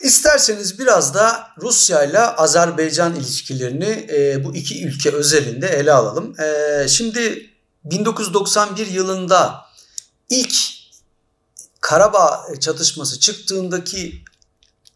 İsterseniz biraz da Rusya ile Azerbaycan ilişkilerini e, bu iki ülke özelinde ele alalım. E, şimdi 1991 yılında ilk Karabağ çatışması çıktığındaki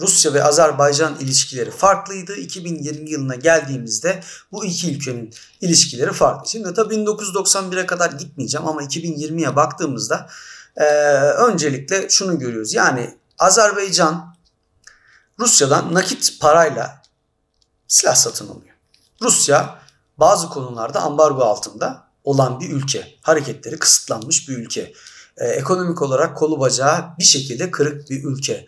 Rusya ve Azerbaycan ilişkileri farklıydı. 2020 yılına geldiğimizde bu iki ülkenin ilişkileri farklı. Şimdi tabii 1991'e kadar gitmeyeceğim ama 2020'ye baktığımızda e, öncelikle şunu görüyoruz. Yani Azerbaycan Rusya'dan nakit parayla silah satın alıyor. Rusya bazı konularda ambargo altında olan bir ülke. Hareketleri kısıtlanmış bir ülke. Ee, ekonomik olarak kolu bacağı bir şekilde kırık bir ülke.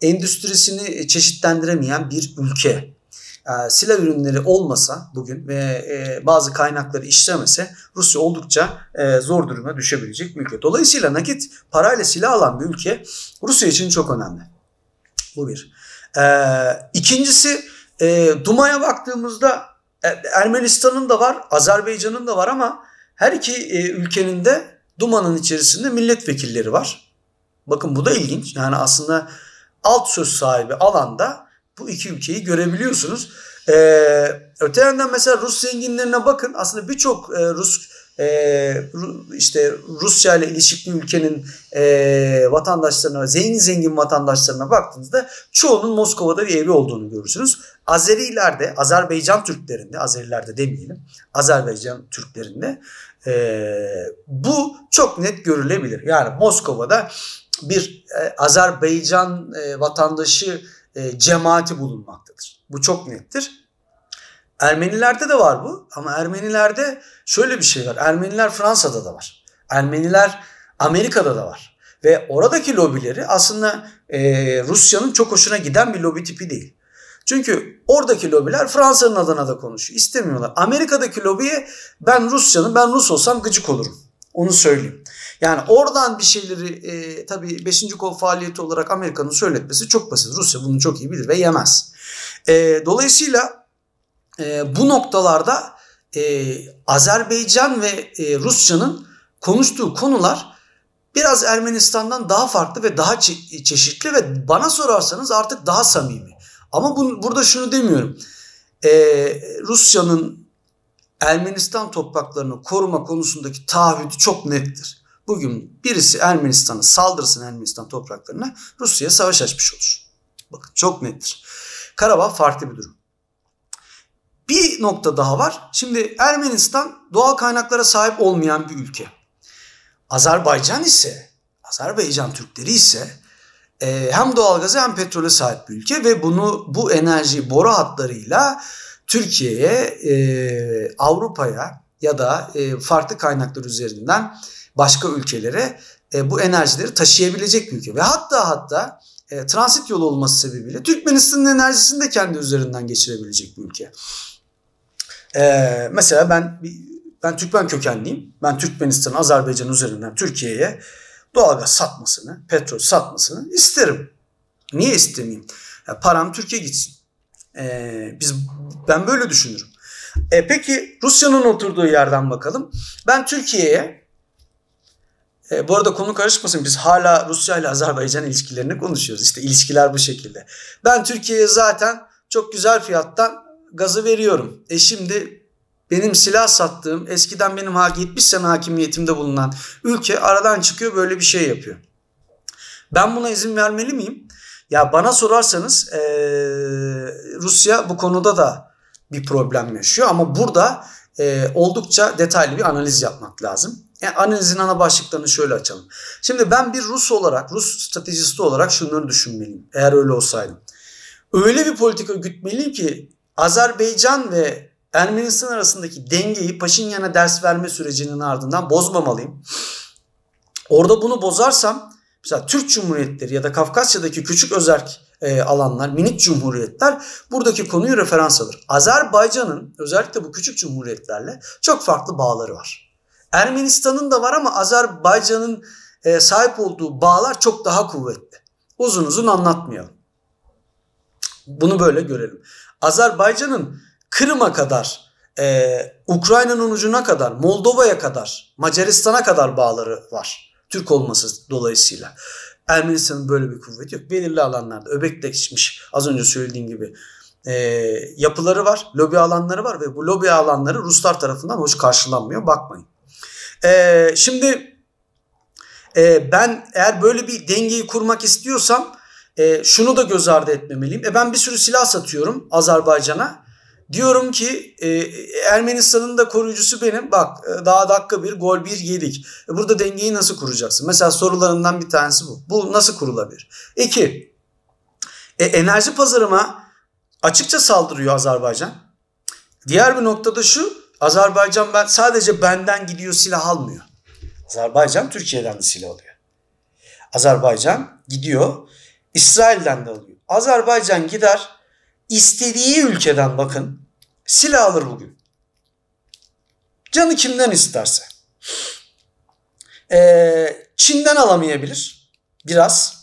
Endüstrisini çeşitlendiremeyen bir ülke. Ee, silah ürünleri olmasa bugün ve e, bazı kaynakları işlemese Rusya oldukça e, zor duruma düşebilecek bir ülke. Dolayısıyla nakit parayla silah alan bir ülke Rusya için çok önemli. Bu bir. Ee, ikincisi e, Duma'ya baktığımızda e, Ermenistan'ın da var, Azerbaycan'ın da var ama her iki e, ülkenin de Duma'nın içerisinde milletvekilleri var. Bakın bu da ilginç. Yani aslında alt söz sahibi alanda bu iki ülkeyi görebiliyorsunuz. Ee, öte yandan mesela Rus zenginlerine bakın. Aslında birçok e, Rus e, işte Rusya ile ilişkili ülkenin e, vatandaşlarına, zengin zengin vatandaşlarına baktığınızda çoğunun Moskova'da bir evi olduğunu görürsünüz. Azerilerde, Azerbaycan Türklerinde, Azerilerde demeyelim, Azerbaycan Türklerinde e, bu çok net görülebilir. Yani Moskova'da bir e, Azerbaycan e, vatandaşı e, cemaati bulunmaktadır. Bu çok nettir. Ermenilerde de var bu ama Ermenilerde şöyle bir şey var. Ermeniler Fransa'da da var. Ermeniler Amerika'da da var. Ve oradaki lobileri aslında e, Rusya'nın çok hoşuna giden bir lobi tipi değil. Çünkü oradaki lobiler Fransa'nın adına da konuşuyor. İstemiyorlar. Amerika'daki lobiye ben Rusya'nın ben Rus olsam gıcık olurum. Onu söyleyeyim. Yani oradan bir şeyleri e, tabii 5. kol faaliyeti olarak Amerika'nın söyletmesi çok basit. Rusya bunu çok iyi bilir ve yemez. E, dolayısıyla e, bu noktalarda e, Azerbaycan ve e, Rusya'nın konuştuğu konular biraz Ermenistan'dan daha farklı ve daha çe- çeşitli ve bana sorarsanız artık daha samimi. Ama bu, burada şunu demiyorum. E, Rusya'nın Ermenistan topraklarını koruma konusundaki taahhüdü çok nettir. Bugün birisi Ermenistan'ı saldırsın Ermenistan topraklarına Rusya'ya savaş açmış olur. Bakın çok nettir. Karabağ farklı bir durum. Bir nokta daha var. Şimdi Ermenistan doğal kaynaklara sahip olmayan bir ülke. Azerbaycan ise, Azerbaycan Türkleri ise e, hem doğalgaza hem petrole sahip bir ülke ve bunu bu enerji boru hatlarıyla Türkiye'ye, e, Avrupa'ya ya da e, farklı kaynaklar üzerinden başka ülkelere e, bu enerjileri taşıyabilecek bir ülke. Ve hatta hatta e, transit yolu olması sebebiyle Türkmenistan'ın enerjisini de kendi üzerinden geçirebilecek bir ülke. E, mesela ben ben Türkmen kökenliyim. Ben Türkmenistan, Azerbaycan üzerinden Türkiye'ye doğalgaz satmasını, petrol satmasını isterim. Niye istemeyeyim? Ya param Türkiye gitsin. Ee, biz ben böyle düşünürüm. E, peki Rusya'nın oturduğu yerden bakalım. Ben Türkiye'ye e, bu arada konu karışmasın biz hala Rusya ile Azerbaycan ilişkilerini konuşuyoruz. İşte ilişkiler bu şekilde. Ben Türkiye'ye zaten çok güzel fiyattan gazı veriyorum. E şimdi benim silah sattığım eskiden benim 70 sene hakimiyetimde bulunan ülke aradan çıkıyor böyle bir şey yapıyor. Ben buna izin vermeli miyim? Ya bana sorarsanız ee, Rusya bu konuda da bir problem yaşıyor ama burada e, oldukça detaylı bir analiz yapmak lazım. Yani analizin ana başlıklarını şöyle açalım. Şimdi ben bir Rus olarak, Rus stratejisti olarak şunları düşünmeliyim eğer öyle olsaydım. Öyle bir politika gütmeliyim ki Azerbaycan ve Ermenistan arasındaki dengeyi Paşinyan'a ders verme sürecinin ardından bozmamalıyım. Orada bunu bozarsam mesela Türk Cumhuriyetleri ya da Kafkasya'daki küçük özerk e, alanlar, minik cumhuriyetler buradaki konuyu referans alır. Azerbaycan'ın özellikle bu küçük cumhuriyetlerle çok farklı bağları var. Ermenistan'ın da var ama Azerbaycan'ın e, sahip olduğu bağlar çok daha kuvvetli. Uzun uzun anlatmayalım. Bunu böyle görelim. Azerbaycan'ın Kırım'a kadar, e, Ukrayna'nın ucuna kadar, Moldova'ya kadar, Macaristan'a kadar bağları var. Türk olması dolayısıyla. Ermenistan'ın böyle bir kuvveti yok. Belirli alanlarda öbekleşmiş az önce söylediğim gibi e, yapıları var, lobi alanları var ve bu lobi alanları Ruslar tarafından hoş karşılanmıyor. Bakmayın. E, şimdi e, ben eğer böyle bir dengeyi kurmak istiyorsam e, şunu da göz ardı etmemeliyim. E, ben bir sürü silah satıyorum Azerbaycan'a. Diyorum ki e, Ermenistan'ın da koruyucusu benim. Bak e, daha dakika bir gol bir yedik. E, burada dengeyi nasıl kuracaksın? Mesela sorularından bir tanesi bu. Bu nasıl kurulabilir? İki, e, enerji pazarıma açıkça saldırıyor Azerbaycan. Diğer bir noktada şu. Azerbaycan ben sadece benden gidiyor silah almıyor. Azerbaycan Türkiye'den de silah alıyor. Azerbaycan gidiyor İsrail'den de alıyor. Azerbaycan gider istediği ülkeden bakın silah alır bugün. Canı kimden isterse. Ee, Çin'den alamayabilir biraz.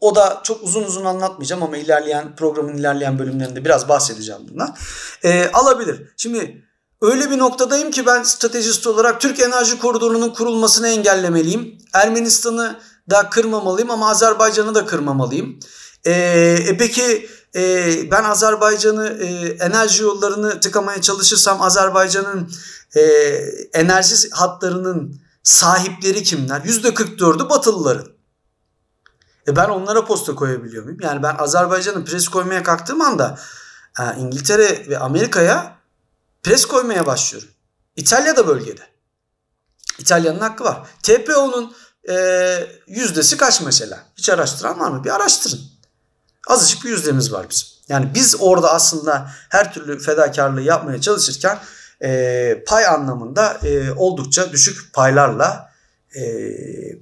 O da çok uzun uzun anlatmayacağım ama ilerleyen programın ilerleyen bölümlerinde biraz bahsedeceğim bundan. Ee, alabilir. Şimdi öyle bir noktadayım ki ben stratejist olarak Türk Enerji Koridoru'nun kurulmasını engellemeliyim. Ermenistan'ı da kırmamalıyım ama Azerbaycan'ı da kırmamalıyım. Ee, e peki e, ben Azerbaycan'ı e, enerji yollarını tıkamaya çalışırsam Azerbaycan'ın e, enerji hatlarının sahipleri kimler? %44'ü Batılıların. E ben onlara posta koyabiliyor muyum? Yani ben Azerbaycan'ın pres koymaya kalktığım anda e, İngiltere ve Amerika'ya pres koymaya başlıyorum. İtalya da bölgede. İtalya'nın hakkı var. TPO'nun e, yüzdesi kaç mesela? Hiç araştıran var mı? Bir araştırın. Azıcık bir yüzdemiz var bizim. Yani biz orada aslında her türlü fedakarlığı yapmaya çalışırken e, pay anlamında e, oldukça düşük paylarla e,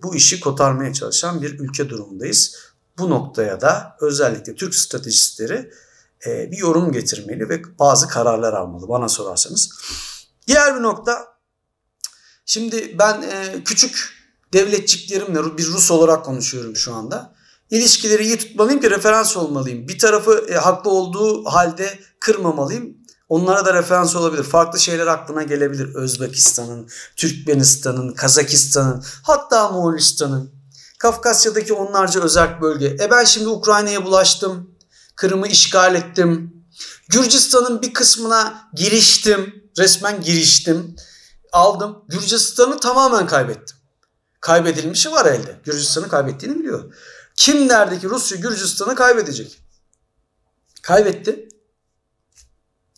bu işi kotarmaya çalışan bir ülke durumundayız. Bu noktaya da özellikle Türk stratejistleri e, bir yorum getirmeli ve bazı kararlar almalı bana sorarsanız. Diğer bir nokta şimdi ben e, küçük devletçiklerimle bir Rus olarak konuşuyorum şu anda. İlişkileri iyi tutmalıyım ki referans olmalıyım. Bir tarafı e, haklı olduğu halde kırmamalıyım. Onlara da referans olabilir. Farklı şeyler aklına gelebilir. Özbekistan'ın, Türkmenistan'ın, Kazakistan'ın, hatta Moğolistan'ın. Kafkasya'daki onlarca özel bölge. E ben şimdi Ukrayna'ya bulaştım. Kırım'ı işgal ettim. Gürcistan'ın bir kısmına giriştim. Resmen giriştim. Aldım. Gürcistan'ı tamamen kaybettim. Kaybedilmişi var elde. Gürcistan'ı kaybettiğini biliyor. Kim derdi ki Rusya Gürcistan'ı kaybedecek? Kaybetti.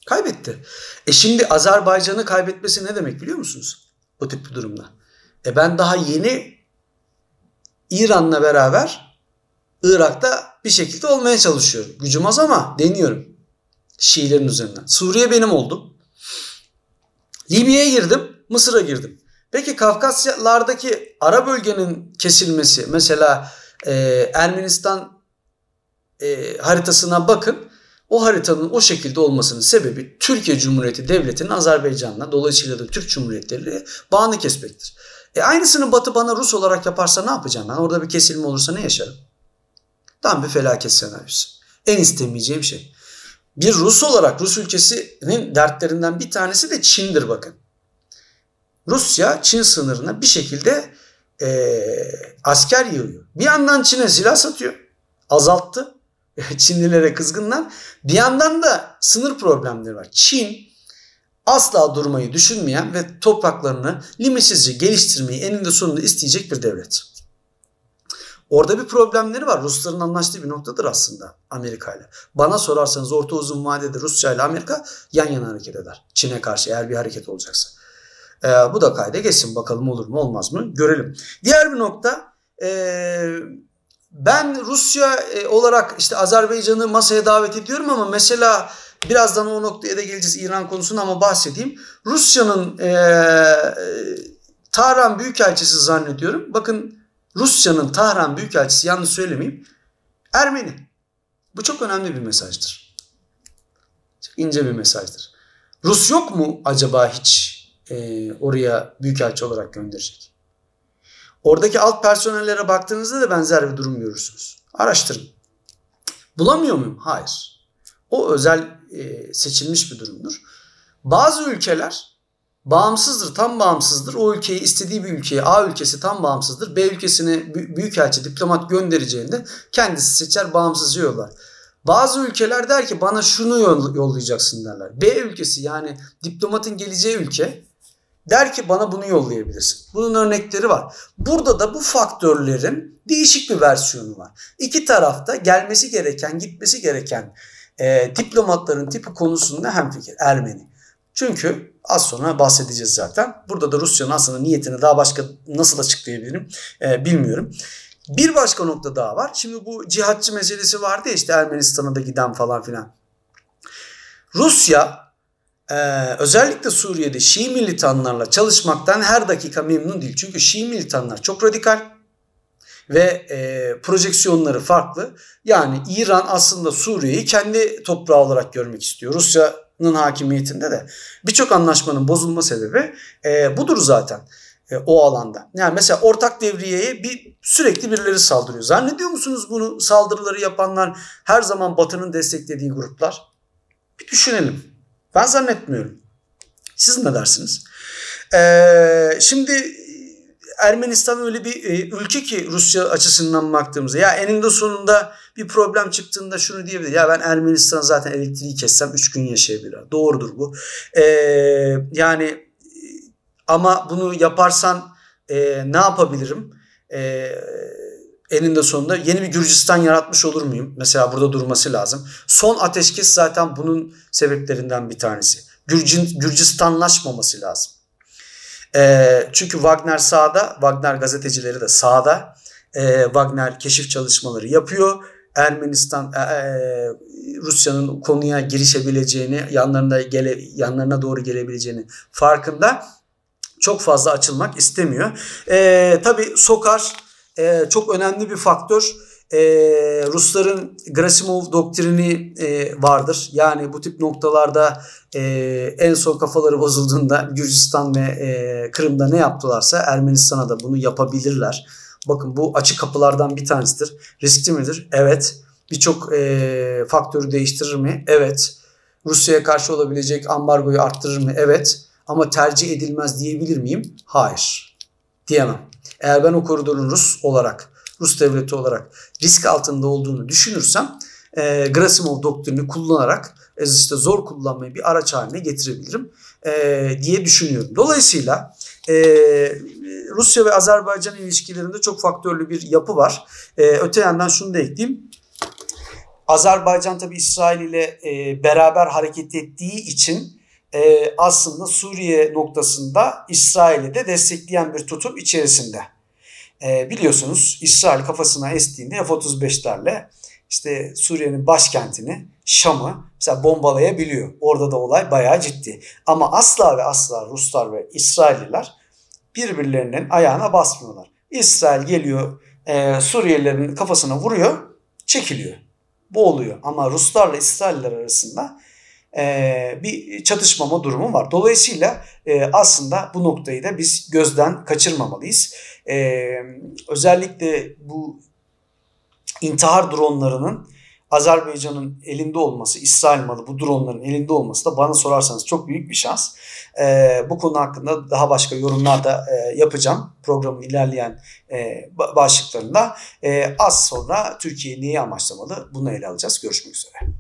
Kaybetti. E şimdi Azerbaycan'ı kaybetmesi ne demek biliyor musunuz? Bu tip bir durumda. E ben daha yeni İran'la beraber Irak'ta bir şekilde olmaya çalışıyorum. Gücüm az ama deniyorum. Şiilerin üzerinden. Suriye benim oldu. Libya'ya girdim. Mısır'a girdim. Peki Kafkasyalardaki ara bölgenin kesilmesi mesela e, Ermenistan e, haritasına bakın. O haritanın o şekilde olmasının sebebi Türkiye Cumhuriyeti Devleti'nin Azerbaycan'la dolayısıyla da Türk Cumhuriyetleri bağını kesmektir. E aynısını Batı bana Rus olarak yaparsa ne yapacağım ben? Orada bir kesilme olursa ne yaşarım? Tam bir felaket senaryosu. En istemeyeceğim şey. Bir Rus olarak Rus ülkesinin dertlerinden bir tanesi de Çin'dir bakın. Rusya Çin sınırına bir şekilde e, asker yığıyor. Bir yandan Çin'e silah satıyor. Azalttı. Çinlilere kızgınlar. Bir yandan da sınır problemleri var. Çin asla durmayı düşünmeyen ve topraklarını limitsizce geliştirmeyi eninde sonunda isteyecek bir devlet. Orada bir problemleri var. Rusların anlaştığı bir noktadır aslında Amerika ile. Bana sorarsanız orta uzun vadede Rusya ile Amerika yan yana hareket eder. Çin'e karşı eğer bir hareket olacaksa. Ee, bu da kayda geçsin bakalım olur mu olmaz mı görelim. Diğer bir nokta e, ben Rusya e, olarak işte Azerbaycan'ı masaya davet ediyorum ama mesela birazdan o noktaya da geleceğiz İran konusunda ama bahsedeyim. Rusya'nın e, Tahran Büyükelçisi zannediyorum. Bakın Rusya'nın Tahran Büyükelçisi yanlış söylemeyeyim. Ermeni. Bu çok önemli bir mesajdır. Çok ince bir mesajdır. Rus yok mu acaba hiç e, oraya büyükelçi olarak gönderecek? Oradaki alt personellere baktığınızda da benzer bir durum görürsünüz. Araştırın. Bulamıyor muyum? Hayır. O özel e, seçilmiş bir durumdur. Bazı ülkeler bağımsızdır, tam bağımsızdır. O ülkeyi istediği bir ülkeye, A ülkesi tam bağımsızdır. B ülkesine büyükelçi, diplomat göndereceğinde kendisi seçer, bağımsızca yollar. Bazı ülkeler der ki bana şunu yollayacaksın derler. B ülkesi yani diplomatın geleceği ülke der ki bana bunu yollayabilirsin. Bunun örnekleri var. Burada da bu faktörlerin değişik bir versiyonu var. İki tarafta gelmesi gereken, gitmesi gereken e, diplomatların tipi konusunda hemfikir. Ermeni. Çünkü az sonra bahsedeceğiz zaten. Burada da Rusya'nın aslında niyetini daha başka nasıl açıklayabilirim e, bilmiyorum. Bir başka nokta daha var. Şimdi bu cihatçı meselesi vardı ya işte Ermenistan'a da giden falan filan. Rusya e, özellikle Suriye'de Şii militanlarla çalışmaktan her dakika memnun değil. Çünkü Şii militanlar çok radikal ve e, projeksiyonları farklı. Yani İran aslında Suriye'yi kendi toprağı olarak görmek istiyor. Rusya'nın hakimiyetinde de birçok anlaşmanın bozulma sebebi e, budur zaten e, o alanda. Yani mesela ortak devriyeye bir sürekli birileri saldırıyor. Zannediyor musunuz bunu saldırıları yapanlar her zaman Batı'nın desteklediği gruplar? Bir düşünelim. Ben zannetmiyorum. Siz ne dersiniz? Ee, şimdi Ermenistan öyle bir e, ülke ki Rusya açısından baktığımızda ya eninde sonunda bir problem çıktığında şunu diyebilir. Ya ben Ermenistan zaten elektriği kessem 3 gün yaşayabilir. Doğrudur bu. Ee, yani ama bunu yaparsan e, ne yapabilirim? E, eninde sonunda yeni bir Gürcistan yaratmış olur muyum? Mesela burada durması lazım. Son ateşkes zaten bunun sebeplerinden bir tanesi. Gürcin, Gürcistanlaşmaması lazım. E, çünkü Wagner sağda, Wagner gazetecileri de sağda. E, Wagner keşif çalışmaları yapıyor. Ermenistan, e, e, Rusya'nın konuya girişebileceğini, yanlarına gele, yanlarına doğru gelebileceğini farkında. Çok fazla açılmak istemiyor. E, tabii Sokar e, çok önemli bir faktör. E, Rusların Grasimov doktrini e, vardır. Yani bu tip noktalarda e, en son kafaları bozulduğunda Gürcistan ve e, Kırım'da ne yaptılarsa Ermenistan'a da bunu yapabilirler. Bakın bu açık kapılardan bir tanesidir. Riskli midir? Evet. Birçok e, faktörü değiştirir mi? Evet. Rusya'ya karşı olabilecek ambargoyu arttırır mı? Evet. Ama tercih edilmez diyebilir miyim? Hayır. Diyemem. Eğer ben o koridorun Rus olarak, Rus devleti olarak risk altında olduğunu düşünürsem e, Grasimov doktrini kullanarak e, işte zor kullanmayı bir araç haline getirebilirim e, diye düşünüyorum. Dolayısıyla e, Rusya ve Azerbaycan ilişkilerinde çok faktörlü bir yapı var. E, öte yandan şunu da ekleyeyim. Azerbaycan tabi İsrail ile e, beraber hareket ettiği için e, aslında Suriye noktasında İsrail'i de destekleyen bir tutum içerisinde. E, biliyorsunuz İsrail kafasına estiğinde F-35'lerle işte Suriye'nin başkentini Şam'ı mesela bombalayabiliyor. Orada da olay bayağı ciddi. Ama asla ve asla Ruslar ve İsrailliler birbirlerinin ayağına basmıyorlar. İsrail geliyor e, Suriyelilerin kafasına vuruyor, çekiliyor. Bu oluyor. Ama Ruslarla İsrailler arasında e, bir çatışmama durumu var. Dolayısıyla e, aslında bu noktayı da biz gözden kaçırmamalıyız. E, özellikle bu intihar dronlarının Azerbaycan'ın elinde olması, İsrail malı bu dronların elinde olması da bana sorarsanız çok büyük bir şans. E, bu konu hakkında daha başka yorumlar da e, yapacağım programın ilerleyen e, başlıklarında. E, az sonra Türkiye neyi amaçlamalı bunu ele alacağız. Görüşmek üzere.